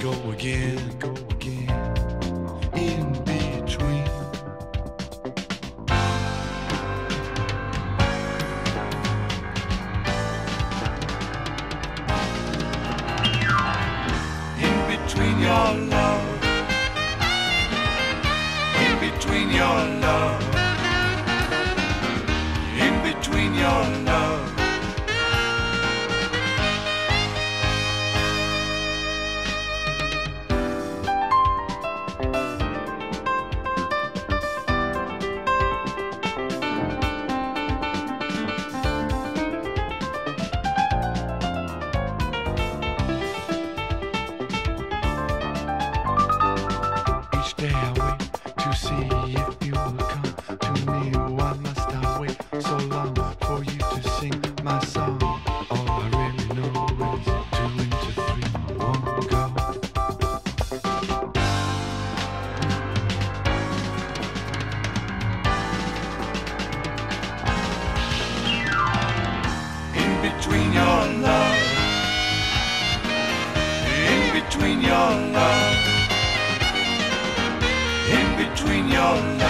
go again. Here we go between your love. In between your love. In between your love.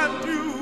I you.